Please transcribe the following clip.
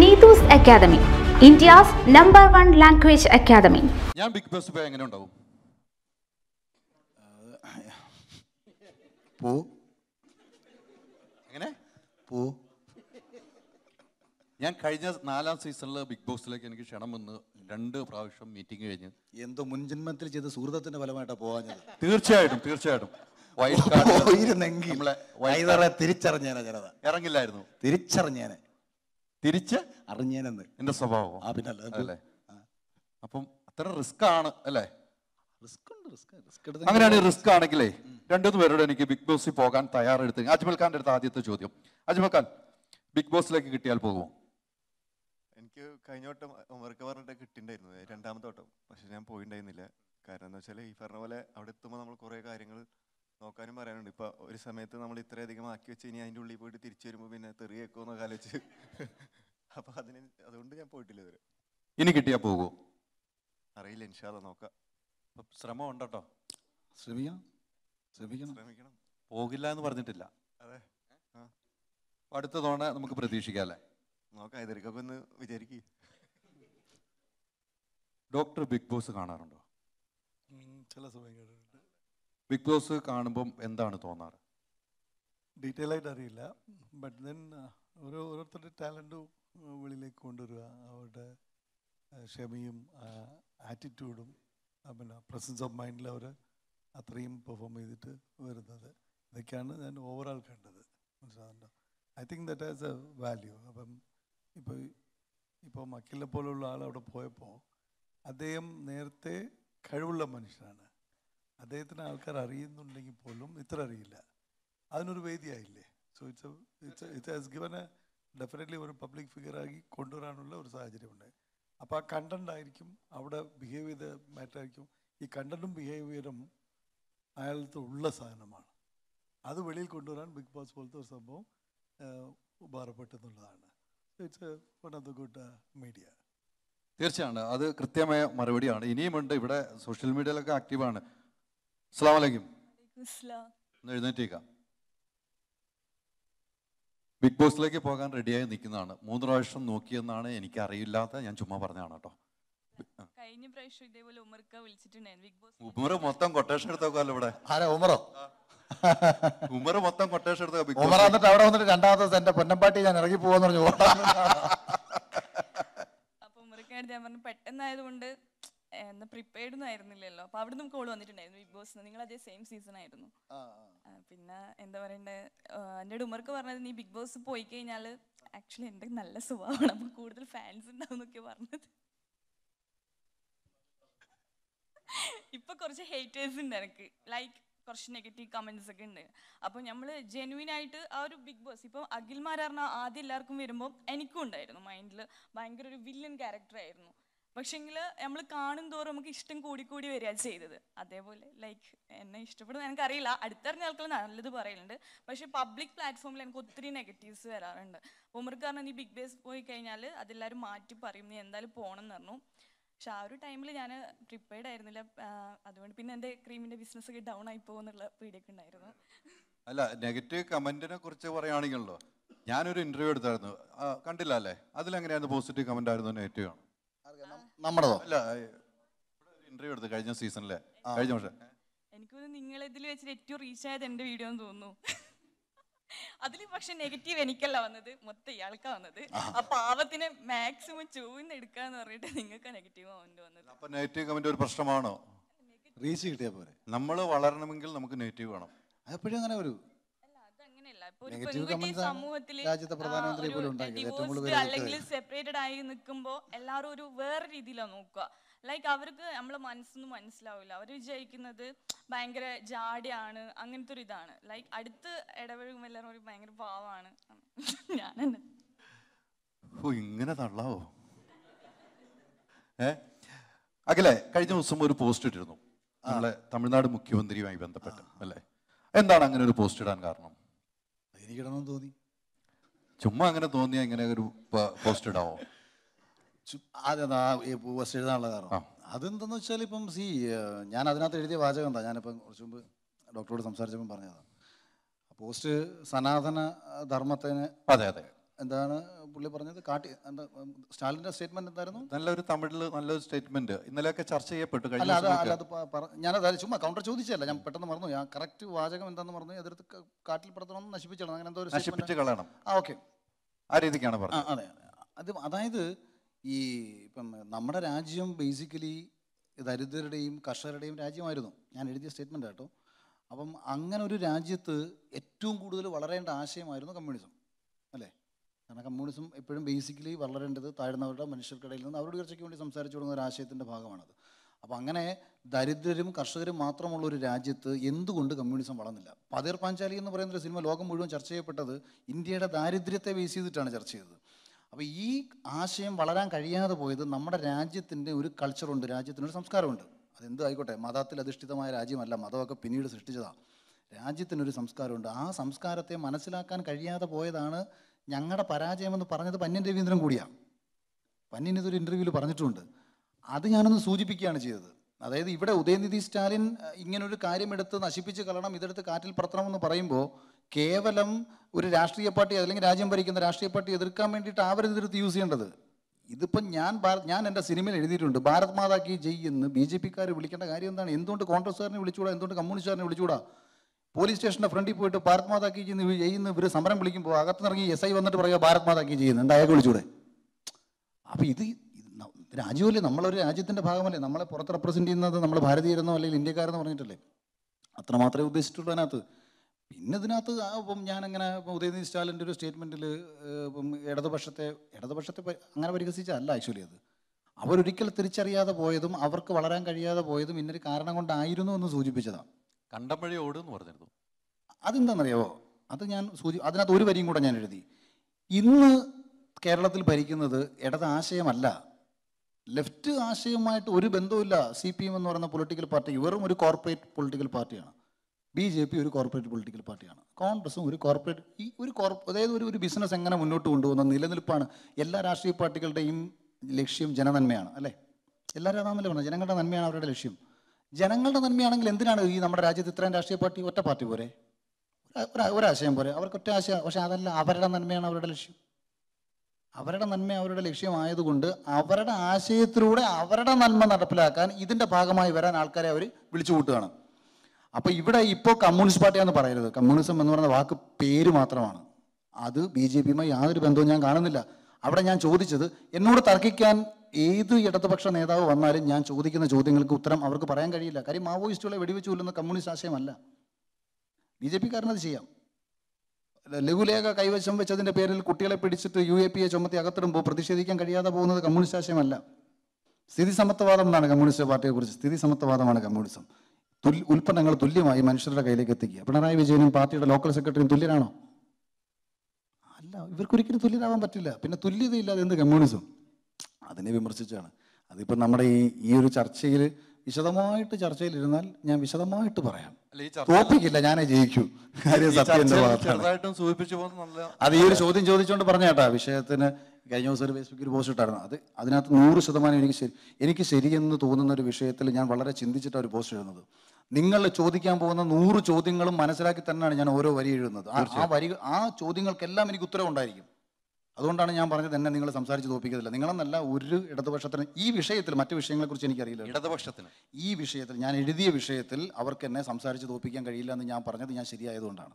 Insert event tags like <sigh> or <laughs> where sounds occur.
Neetu's Academy, India's number one language academy. ഞാൻ Bigg Boss പോയി എങ്ങനെ ഉണ്ടാവും? പോ. എങ്ങനെ? പോ. ഞാൻ കഴിഞ്ഞ നാലാം സീസണിൽ ബിഗ് ബോസിലേക്ക് എനിക്ക് ക്ഷണം വന്ന് രണ്ട് പ്രാവശ്യം മീറ്റിംഗ് കഴിഞ്ഞ്. എന്തോ മുൻജന്മത്തിൽ ചെയ്ത സുഹൃത്തത്തിന്റെ ഫലമായിട്ടാ പോകാഞ്ഞത് തീർച്ചയായിട്ടും തീർച്ചയായിട്ടും. പോയിരുന്നെങ്കിൽ തിരിച്ചറിഞ്ഞേനെ ജനത. ഇറങ്ങില്ലായിരുന്നു. തിരിച്ചറിഞ്ഞേനെ. തിരിച്ച് അറിഞ്ഞേനെന്ന്. എന്റെ സ്വഭാവം. ആ പിന്നെ അല്ലേ അപ്പം അത്ര റിസ്ക് ആണ് അല്ലേ? റിസ്ക് ഉണ്ട് റിസ്ക് റിസ്ക് എടുത്ത് അങ്ങനെയാണ് റിസ്ക് ആണെങ്കിലേ രണ്ടുമൂന്ന് പേരോട് എനിക്ക് ബിഗ് ബോസിൽ പോകാൻ തയ്യാറെടുത്ത് അജ്മൽ ഖാന്റെ അടുത്ത് ആദ്യത്തെ ചോദ്യം. അജ്മൽ ഖാൻ ബിഗ് ബോസിലേക്ക് കിട്ടിയാൽ പോകുമോ? എനിക്ക് കഴിഞ്ഞ വട്ടം ഉമർക്ക് പറഞ്ഞിട്ട് കിട്ടിണ്ടായിരുന്നു രണ്ടാമത്തെ വട്ടം. പക്ഷെ ഞാൻ പോയിണ്ടായിരുന്നില്ല. കാരണം എന്താ വെച്ചാൽ ഈ പറഞ്ഞ പോലെ അവിടെ എത്തുമ്പോൾ നമ്മൾ കുറേ കാര്യങ്ങൾ നോക്കാനും പറയാനുണ്ട്. ഇപ്പൊ ഒരു സമയത്ത് നമ്മൾ ഇത്രയധികം ആക്കി വെച്ച് ഇനി അതിന്റെ ഉള്ളിൽ പോയിട്ട് തിരിച്ചു വരുമ്പോൾ പിന്നെ തെറി കേൾക്കുമെന്നൊക്കെ ആലോചിച്ച് <laughs> അപ്പൊ അതിന് അതുകൊണ്ട് ഞാൻ പോയിട്ടില്ല ഇതുവരെ. ഇനി കിട്ടിയാ പോകുമോ അറിയില്ല ഇൻഷാല്ല നോക്കാം. ശ്രമം ഉണ്ടോ ശ്രമിക്കണം ശ്രമിക്കണം. ശ്രമിക്കണം. പോകില്ല എന്ന് പറഞ്ഞിട്ടില്ല. അതെ. അടുത്ത തവണ നമുക്ക് പ്രതീക്ഷിക്കാം അല്ലേ? നോക്കാം ഇതൊക്കെ ഒന്ന് വിചാരിക്കുക ഡോക്ടർ ബിഗ് ബോസ് കാണാറുണ്ടോ? ചില സമയങ്ങളുണ്ട് ബിഗ് ബോസ് കാണുമ്പം എന്താണ് തോന്നാറ്? ഡീറ്റെയിൽ ആയിട്ട് അറിയില്ല. ബട്ട് ദെൻ ഓരോ ഓരോരുത്തരുടെ ടാലന്റും വെളിയിലേക്ക് കൊണ്ടുവരിക. അവരുടെ ആ, ക്ഷമയും ആറ്റിറ്റ്യൂഡും പിന്നെ പ്രസൻസ് ഓഫ് മൈൻഡിൽ അവർ അത്രയും പെർഫോം ചെയ്തിട്ട് വരുന്നത്. ഇതൊക്കെയാണ് ഞാൻ ഓവറാൾ കണ്ടത്. മനസ്സിലാകുന്നുണ്ടോ I think that as a value അപ്പം ഇപ്പോൾ ഇപ്പോൾ മക്കിലെ പോലുള്ള ആൾ അവിടെ പോയപ്പോൾ അദ്ദേഹം നേരത്തെ കഴിവുള്ള മനുഷ്യനാണ്. അദ്ദേഹത്തിന് ആൾക്കാർ അറിയുന്നുണ്ടെങ്കിൽ പോലും ഇത്ര അറിയില്ല. അതിനൊരു വേദിയായില്ലേ? So it's it's it has given a definitely ഒരു പബ്ലിക് ഫിഗറാക്കി കൊണ്ടുവരാനുള്ള ഒരു സാഹചര്യമുണ്ട്. അപ്പോൾ ആ കണ്ടന്റ് ആയിരിക്കും അവിടെ ബിഹേവ് ചെയ്ത മാറ്റർ ആയിരിക്കും. ഈ കണ്ടന്റും ബിഹേവിയറും അയാളത്ത് ഉള്ള സാധനമാണ്. അത് വെളിയിൽ കൊണ്ടുവരാൻ ബിഗ് ബോസ് പോലത്തെ ഒരു സംഭവം ഉപകാരപ്പെട്ടെന്നുള്ളതാണ് it's one of the good media തീർച്ചയാണ് അത് കൃത്യമായ മറുപടിയാണ്. ഇനിയുമുണ്ട് ഇവിടെ സോഷ്യൽ മീഡിയയിലൊക്കെ ആക്റ്റീവാണ് എഴുന്നേറ്റേക്കാം ബിഗ് ബോസിലേക്ക് പോകാൻ റെഡിയായി നിൽക്കുന്നതാണ്. മൂന്ന് പ്രാവശ്യം നോക്കിയെന്നാണ് എനിക്ക് അറിയില്ലാത്ത ഞാൻ ചുമ്മാ പറഞ്ഞതാണ് കേട്ടോ. കഴിഞ്ഞ പ്രാവശ്യം ഇതേപോലെ ഉമർക്ക വിളിച്ചിട്ടുണ്ടായിരുന്നു. ബിഗ് ബോസ് ഉമർ മൊത്തം കൊട്ടേഷൻ എടുത്തോക്കാല്ലോ ഇവിടെ? ആരാ ഉമറോ? ഉമർ മൊത്തം കൊട്ടേഷൻ എടുത്തോ ബിഗ് ഉമർ ബോസ് എന്നിട്ട് അവിടെ വന്നിട്ട് രണ്ടാമത്തെ ദിവസം എന്റെ പൊന്നമ്പാട്ടി ഞാൻ ഇറങ്ങി പോവാന്ന് പറഞ്ഞു. അപ്പൊ ഉമർക്കായിട്ട് ഞാൻ പറഞ്ഞു പെട്ടെന്നായതുകൊണ്ട് എന്താ പ്രിപ്പയർഡ് ഒന്നും ആയിരുന്നില്ലല്ലോ. അപ്പൊ അവിടെ നമുക്ക് കോൾ വന്നിട്ടുണ്ടായിരുന്നു ബിഗ് ബോസ് നിങ്ങൾ അതേ സെയിം സീസൺ ആയിരുന്നു. പിന്നെ എന്താ പറയണ്ടേ? എന്റെ ഉമർക്ക് പറഞ്ഞത് നീ ബിഗ് ബോസ് പോയി കഴിഞ്ഞാൽ ആക്ച്വലി എന്റെ നല്ല സ്വഭാവമാണ്. അപ്പൊ കൂടുതൽ ഫാൻസ് ഉണ്ടാവും എന്നൊക്കെ പറഞ്ഞത്. ഇപ്പൊ കുറച്ച് ഹേറ്റേഴ്സ് ഉണ്ട് എനിക്ക്. ലൈക്ക് കുറച്ച് നെഗറ്റീവ് കമന്റ്സ് ഒക്കെ ഉണ്ട്. അപ്പോൾ നമ്മൾ ജെനുവിൻ ആയിട്ട് ആ ഒരു ബിഗ് ബോസ് ഇപ്പോൾ അഖിൽമാർ പറഞ്ഞാൽ ആദ്യം എല്ലാവർക്കും വരുമ്പോൾ എനിക്കും ഉണ്ടായിരുന്നു. മൈൻഡിൽ ഭയങ്കര ഒരു വില്ലൻ ക്യാരക്ടർ ആയിരുന്നു. പക്ഷെങ്കിൽ നമ്മൾ കാണും തോറും നമുക്ക് ഇഷ്ടം കൂടിക്കൂടി കൂടി വരിക ചെയ്തത്. അതേപോലെ ലൈക്ക് എന്നെ ഇഷ്ടപ്പെടുന്ന എനിക്കറിയില്ല. അടുത്തറിഞ്ഞ ആൾക്കാർ നല്ലത് പറയലുണ്ട്. പക്ഷെ പബ്ലിക് പ്ലാറ്റ്ഫോമിൽ എനിക്ക് ഒത്തിരി നെഗറ്റീവ്സ് വരാറുണ്ട്. ഉമർക്ക് കാരണം നീ ബിഗ് ബേസ് പോയി കഴിഞ്ഞാൽ അതെല്ലാവരും മാറ്റി പറയും. നീ എന്തായാലും പോകണം എന്ന് പറഞ്ഞു. പക്ഷെ ആ ഒരു ടൈമിൽ ഞാൻ പ്രിപ്പയർഡ് ആയിരുന്നില്ല. അതുകൊണ്ട് പിന്നെ എന്റെ ക്രീമിന്റെ ബിസിനസ് ഒക്കെ ഡൗൺ ആയി പോകുന്നുള്ള പേടിയൊക്കെ ഉണ്ടായിരുന്നു. അല്ല നെഗറ്റീവ് കമന്റിനെ കുറിച്ച് പറയുകയാണെങ്കിലോ ഞാനൊരു ഇന്റർവ്യൂ എടുത്തായിരുന്നു. കണ്ടില്ല അല്ലേ? അതിലെങ്ങനെയായിരുന്നു? പോസിറ്റീവ് കമന്റ് ആയിരുന്നു നെഗറ്റീവ് ആണ്? നമ്മുടെതോ അല്ല ഇന്റർവ്യൂ എടുത്ത് കഴിഞ്ഞ സീസണിലെ കഴിഞ്ഞ പക്ഷേ എനിക്ക് തോന്നുന്നു നിങ്ങൾ ഇതിൽ വെച്ചിട്ട് ഏറ്റവും റീച്ച് ആയത് എന്റെ വീഡിയോ എന്ന് തോന്നുന്നു. അതിൽ പക്ഷെ നെഗറ്റീവ് എനിക്കല്ല വന്നത്. മൊത്തം ഇയാൾക്കാ വന്നത്. ആ. പാവത്തിനെ മാക്സിമം ചൂന്ന് എടുക്കാന്ന് പറഞ്ഞിട്ട് നിങ്ങൾക്ക് നെഗറ്റീവ് കമന്റ് വന്നത്. അപ്പൊ നെഗറ്റീവ് കമന്റ് ഒരു പ്രശ്നമാണോ? റീച്ച് കിട്ടിയാ പോരെ. നമ്മൾ വളരണമെങ്കിൽ നമുക്ക് നെഗറ്റീവ് വേണം. അതെപ്പോഴും അങ്ങനെ ഒരു ഒരു പെൺകുട്ടി സമൂഹത്തിൽ അല്ലെങ്കിൽ സെപ്പറേറ്റഡ് ആയി നിൽക്കുമ്പോൾ എല്ലാവരും ഒരു വേറെ രീതിയിലാണ് നോക്കുക. ലൈക്ക് അവർക്ക് നമ്മളെ മനസ്സൊന്നും മനസ്സിലാവില്ല. അവർ വിചാരിക്കുന്നത് ഭയങ്കര ജാടിയാണ് അങ്ങനത്തെ ഒരു ഇതാണ്. ലൈക്ക് അടുത്ത് ഇടപഴകുമ്പോൾ എല്ലാവരും ഒരു ഭയങ്കര പാവമാണ് <laughs> ഞാൻ തന്നെ. ഓ ഇങ്ങനെ തള്ളാവോ? ഏ? അഖിലെ കഴിഞ്ഞ ദിവസം ഒരു പോസ്റ്റ് ഇട്ടിരുന്നു. നമ്മളെ തമിഴ്നാട് മുഖ്യമന്ത്രിയുമായി ബന്ധപ്പെട്ട് അല്ലേ? എന്താണ് അങ്ങനെ ഒരു പോസ്റ്റ് ഇടാൻ കാരണം? എനിക്കിടണമെന്ന് തോന്നി. ചുമ്മാ അങ്ങനെ തോന്നിയാ ഇങ്ങനെ ഒരു പോസ്റ്റ് ഇടാവോ? അതെ പോസ്റ്റ് എഴുതാനുള്ള കാരണം. അതെന്തെന്ന് വെച്ചാൽ ഇപ്പം സി ഞാൻ അതിനകത്ത് എഴുതിയ വാചകം എന്താ? ഞാനിപ്പം കുറച്ച് മുമ്പ് ഡോക്ടറോട് സംസാരിച്ചപ്പം പറഞ്ഞതാണ് പോസ്റ്റ് സനാതന ധർമ്മത്തിന് അതെ അതെ. എന്താണ് പുള്ളി പറഞ്ഞത് കാട്ടി സ്റ്റാലിന്റെ സ്റ്റേറ്റ്മെന്റ് എന്തായിരുന്നു? നല്ലൊരു തമിഴിൽ നല്ലൊരു സ്റ്റേറ്റ്മെന്റ് ഇന്നലെയൊക്കെ ചർച്ച ചെയ്യപ്പെട്ടു കഴിഞ്ഞ അല്ല അത് അല്ല അത് ഞാനത് ചുമ്മാ കൗണ്ടർ ചോദിച്ചല്ല ഞാൻ പെട്ടെന്ന് മറന്നു ഞാൻ കറക്റ്റ് വാചകം എന്താന്ന് പറഞ്ഞു എതിർത്ത് കാട്ടിൽ പെടുത്തണം നശിപ്പിച്ചണം അങ്ങനെ എന്തോ നശിപ്പിച്ച്. കളയണം. ആ ഓക്കെ ആ രീതിക്കാണ് പറഞ്ഞത്. അതെ അത്. അതായത് ഈ ഇപ്പം നമ്മുടെ രാജ്യം ബേസിക്കലി ദരിദ്രരുടെയും കർഷകരുടെയും രാജ്യമായിരുന്നു. ഞാൻ എഴുതിയ സ്റ്റേറ്റ്മെന്റ് കേട്ടോ. അപ്പം അങ്ങനെ ഒരു രാജ്യത്ത് ഏറ്റവും കൂടുതൽ വളരേണ്ട ആശയമായിരുന്നു കമ്മ്യൂണിസം. അല്ലേ? കാരണം കമ്മ്യൂണിസം എപ്പോഴും ബേസിക്കലി വളരേണ്ടത് താഴ്ന്നവരുടെ മനുഷ്യർക്കിടയിൽ നിന്ന് അവരുടെ ഉയർച്ചയ്ക്ക് വേണ്ടി സംസാരിച്ചു തുടങ്ങുന്ന ഒരു ആശയത്തിന്റെ ഭാഗമാണത്. അപ്പോൾ അങ്ങനെ ദരിദ്രരും കർഷകരും മാത്രമുള്ള ഒരു രാജ്യത്ത് എന്തുകൊണ്ട് കമ്മ്യൂണിസം വളർന്നില്ല? പതിർ പാഞ്ചാലി എന്ന് പറയുന്ന ഒരു സിനിമ ലോകം മുഴുവൻ ചർച്ച ചെയ്യപ്പെട്ടത് ഇന്ത്യയുടെ ദാരിദ്ര്യത്തെ ബേസ് ചെയ്തിട്ടാണ് ചർച്ച ചെയ്തത്. അപ്പോൾ ഈ ആശയം വളരാൻ കഴിയാതെ പോയത് നമ്മുടെ രാജ്യത്തിന്റെ ഒരു കൾച്ചറുണ്ട് രാജ്യത്തിനൊരു സംസ്കാരമുണ്ട്. അതെന്ത് ആയിക്കോട്ടെ മതത്തിൽ അധിഷ്ഠിതമായ രാജ്യമല്ല മതമൊക്കെ പിന്നീട് സൃഷ്ടിച്ചതാണ് രാജ്യത്തിനൊരു സംസ്കാരമുണ്ട്. ആ സംസ്കാരത്തെ മനസ്സിലാക്കാൻ കഴിയാതെ പോയതാണ് ഞങ്ങളുടെ പരാജയമെന്ന് പറഞ്ഞത് പന്യൻ രവീന്ദ്രൻ കൂടിയാണ്. പന്യൻ ഇതൊരു ഇന്റർവ്യൂവിൽ പറഞ്ഞിട്ടുണ്ട്. അത് ഞാനൊന്ന് സൂചിപ്പിക്കുകയാണ് ചെയ്തത്. അതായത് ഇവിടെ ഉദയനിധി സ്റ്റാലിൻ ഇങ്ങനൊരു കാര്യം എടുത്ത് നശിപ്പിച്ച് കളണം ഇതെടുത്ത് കാറ്റിൽ പറത്തണമെന്ന് പറയുമ്പോൾ കേവലം ഒരു രാഷ്ട്രീയ പാർട്ടി അല്ലെങ്കിൽ രാജ്യം ഭരിക്കുന്ന രാഷ്ട്രീയ പാർട്ടി എതിർക്കാൻ വേണ്ടിയിട്ട് ആവരുത് എതിർത്ത് യൂസ് ചെയ്യേണ്ടത്. ഇതിപ്പം ഞാൻ ഞാൻ എന്റെ സിനിമയിൽ എഴുതിയിട്ടുണ്ട് ഭാരത് മാതാ കി ജയ് എന്ന്. ബി ജെ പിക്കാർ വിളിക്കേണ്ട കാര്യം എന്താണ്? എന്തുകൊണ്ട് കോൺഗ്രസ്സുകാരനെ വിളിച്ചുകൂടാ? എന്തുകൊണ്ട് കമ്മ്യൂണിസ്റ്റുകാരനെ വിളിച്ചുകൂടാ? പോലീസ് സ്റ്റേഷന്റെ ഫ്രണ്ടിൽ പോയിട്ട് ഭാരത് മാതാ കി ജയ് എന്ന് ചെയ്യുന്ന ഇവർ സമരം വിളിക്കുമ്പോൾ അകത്തുനിന്നിറങ്ങി എസ് ഐ വന്നിട്ട് പറയുക ഭാരത് മാതാ കി ചെയ്യുന്നു. എന്താ അയാൾക്ക് വിളിച്ചൂടെ? അപ്പോൾ ഇത് രാജ്യമല്ലേ? നമ്മളൊരു രാജ്യത്തിന്റെ ഭാഗമല്ലേ? നമ്മളെ പുറത്ത് റെപ്രസെന്റ് ചെയ്യുന്നത് നമ്മൾ ഭാരതീയരെന്നോ അല്ലെങ്കിൽ ഇന്ത്യക്കാരെന്നോ പറഞ്ഞിട്ടല്ലേ? അത്ര മാത്രമേ ഉദ്ദേശിച്ചിട്ടുള്ളൂ അതിനകത്ത്. പിന്നെ ഇതിനകത്ത് ഇപ്പം ഞാനങ്ങനെ ഉദയനിധി സ്റ്റാലിന്റെ ഒരു സ്റ്റേറ്റ്മെന്റിൽ ഇപ്പം ഇടതുപക്ഷത്തെ ഇടതുപക്ഷത്തെ അങ്ങനെ പരിഹസിച്ചല്ല ആക്ച്വലി അത്. അവരൊരിക്കൽ തിരിച്ചറിയാതെ പോയതും അവർക്ക് വളരാൻ കഴിയാതെ പോയതും ഇന്നൊരു കാരണം കൊണ്ടായിരുന്നു എന്ന് സൂചിപ്പിച്ചതാണ്. കണ്ടം വഴി ഓടും എന്ന് പറഞ്ഞിരുന്നു. അതെന്താണെന്നറിയാവോ അത് ഞാൻ സൂചി അതിനകത്ത് ഒരു വരിയും കൂടെ ഞാൻ എഴുതി. ഇന്ന് കേരളത്തിൽ ഭരിക്കുന്നത് ഇടത് ആശയമല്ല. ലെഫ്റ്റ് ആശയവുമായിട്ട് ഒരു ബന്ധവുമില്ല സി പി എം എന്ന് പറയുന്ന പൊളിറ്റിക്കൽ പാർട്ടി. വെറും ഒരു കോർപ്പറേറ്റ് പൊളിറ്റിക്കൽ പാർട്ടിയാണ്. ബി ജെ പി ഒരു കോർപ്പറേറ്റ് പൊളിറ്റിക്കൽ പാർട്ടിയാണ്. കോൺഗ്രസും ഒരു കോർപ്പറേറ്റ് ഈ ഒരു കോർപ്പ അതായത് ഒരു ഒരു ബിസിനസ് എങ്ങനെ മുന്നോട്ട് കൊണ്ടുപോകുന്ന നിലനിൽപ്പാണ് എല്ലാ രാഷ്ട്രീയ പാർട്ടികളുടെയും ലക്ഷ്യം ജനനന്മയാണ് അല്ലേ? എല്ലാവരും അതാണല്ലോ പറഞ്ഞത്? ജനങ്ങളുടെ നന്മയാണ് അവരുടെ ലക്ഷ്യം. ജനങ്ങളുടെ നന്മയാണെങ്കിൽ എന്തിനാണ് ഈ നമ്മുടെ രാജ്യത്ത് ഇത്രയും രാഷ്ട്രീയ പാർട്ടി ഒറ്റ പാർട്ടി പോരെ? ഒരു- ഒരു ഒരാശയം പോരെ. അവർക്ക് ഒറ്റ ആശയം. പക്ഷെ അതല്ല അവരുടെ നന്മയാണ് അവരുടെ ലക്ഷ്യം. അവരുടെ നന്മ അവരുടെ ലക്ഷ്യമായതുകൊണ്ട് അവരുടെ ആശയത്തിലൂടെ അവരുടെ നന്മ നടപ്പിലാക്കാൻ ഇതിന്റെ ഭാഗമായി വരാൻ ആൾക്കാരെ അവർ വിളിച്ചു കൂട്ടുകയാണ്. അപ്പോൾ ഇവിടെ ഇപ്പോൾ കമ്മ്യൂണിസ്റ്റ് പാർട്ടിയാണെന്ന് പറയരുത്. കമ്മ്യൂണിസം എന്ന് പറയുന്ന വാക്ക് പേര് മാത്രമാണ്. അത് ബി ജെ പിയുമായി യാതൊരു ബന്ധവും ഞാൻ കാണുന്നില്ല. അവിടെ ഞാൻ ചോദിച്ചത് എന്നോട് തർക്കിക്കാൻ ഏത് ഇടതുപക്ഷ നേതാവ് വന്നാലും ഞാൻ ചോദിക്കുന്ന ചോദ്യങ്ങൾക്ക് ഉത്തരം അവർക്ക് പറയാൻ കഴിയില്ല. കാര്യം മാവോയിസ്റ്റുകളെ വെടിവെച്ച് കൊല്ലുന്ന കമ്മ്യൂണിസ്റ്റ് ആശയമല്ല. ബി ജെ പിക്കാരനത് ചെയ്യാം. ലഘുലേഖ കൈവശം വെച്ചതിന്റെ പേരിൽ കുട്ടികളെ പിടിച്ചിട്ട് യു എ പി എ ചുമത്തി അകത്തിടുമ്പോൾ പ്രതിഷേധിക്കാൻ കഴിയാതെ പോകുന്നത് കമ്മ്യൂണിസ്റ്റ് ആശയമല്ല. സ്ഥിതി സമത്വവാദം എന്നാണ് കമ്മ്യൂണിസ്റ്റ് പാർട്ടിയെ കുറിച്ച് സ്ഥിതി സമത്വവാദമാണ് കമ്മ്യൂണിസം. തുൽ ഉൽപ്പന്നങ്ങൾ തുല്യമായി മനുഷ്യരുടെ കയ്യിലേക്ക് എത്തിക്കുക. പിണറായി വിജയനും പാർട്ടിയുടെ ലോക്കൽ സെക്രട്ടറിയും തുല്യരാണോ? അല്ല ഇവർക്കൊരിക്കലും തുല്യരാവാൻ പറ്റില്ല. പിന്നെ തുല്യതയില്ലാതെ എന്ത് കമ്മ്യൂണിസം? അതിനെ വിമർശിച്ചാണ്. അതിപ്പോൾ നമ്മുടെ ഈ ഈ ഒരു ചർച്ചയിൽ വിശദമായിട്ട് ചർച്ചയിലിരുന്നാൽ ഞാൻ വിശദമായിട്ട് പറയാം. തോപ്പിക്കില്ല ഞാനേ ജയിക്കൂ. കാര്യം സത്യം സൂചിപ്പിച്ചു അത് ഈ ഒരു ചോദ്യം ചോദിച്ചുകൊണ്ട് പറഞ്ഞേട്ടാ വിഷയത്തിന് കഴിഞ്ഞ ദിവസം ഒരു ഫേസ്ബുക്കിൽ പോസ്റ്റ് ഇട്ടായിരുന്നു. അത് അതിനകത്ത് നൂറ് ശതമാനം എനിക്ക് ശരി എനിക്ക് ശരിയെന്ന് തോന്നുന്ന ഒരു വിഷയത്തിൽ ഞാൻ വളരെ ചിന്തിച്ചിട്ട് ഒരു പോസ്റ്റ് എഴുതുന്നത് നിങ്ങൾ ചോദിക്കാൻ പോകുന്ന നൂറ് ചോദ്യങ്ങളും മനസ്സിലാക്കി തന്നെയാണ് ഞാൻ ഓരോ വരി എഴുതുന്നത്. ആ- വരി ആ ചോദ്യങ്ങൾക്കെല്ലാം എനിക്ക് ഉത്തരം ഉണ്ടായിരിക്കും അതുകൊണ്ടാണ് ഞാൻ പറഞ്ഞത് എന്നെ നിങ്ങൾ സംസാരിച്ച് തോപ്പിക്കത്തില്ല. നിങ്ങളെന്നല്ല ഒരു ഇടതുപക്ഷത്തിന് ഈ വിഷയത്തിൽ മറ്റു വിഷയങ്ങളെ കുറിച്ച് എനിക്കറിയില്ല ഇടതുപക്ഷത്തിന്? ഈ വിഷയത്തിൽ ഞാൻ എഴുതിയ വിഷയത്തിൽ അവർക്ക് എന്നെ സംസാരിച്ച് തോപ്പിക്കാൻ കഴിയില്ല എന്ന് ഞാൻ പറഞ്ഞത് ഞാൻ ശരിയായതുകൊണ്ടാണ്.